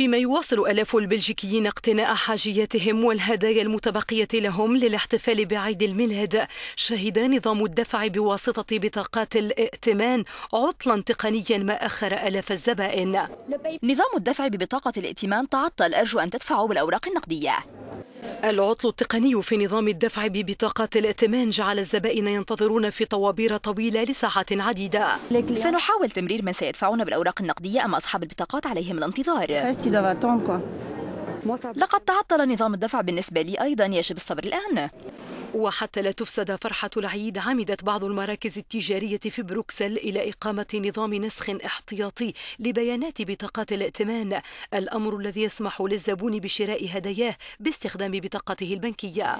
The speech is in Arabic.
فيما يواصل آلاف البلجيكيين اقتناء حاجياتهم والهدايا المتبقية لهم للاحتفال بعيد الميلاد شهد نظام الدفع بواسطة بطاقات الائتمان عطلا تقنيا ما أخر آلاف الزبائن. نظام الدفع ببطاقة الائتمان تعطل أرجو أن تدفعوا بالأوراق النقدية. العطل التقني في نظام الدفع ببطاقات الائتمان جعل الزبائن ينتظرون في طوابير طويلة لساعات عديدة. سنحاول تمرير من سيدفعون بالأوراق النقدية أما أصحاب البطاقات عليهم الانتظار. لقد تعطل نظام الدفع بالنسبة لي أيضا يجب الصبر الآن. وحتى لا تفسد فرحة العيد عمدت بعض المراكز التجارية في بروكسل إلى إقامة نظام نسخ احتياطي لبيانات بطاقات الائتمان. الأمر الذي يسمح للزبون بشراء هداياه باستخدام بطاقته البنكية.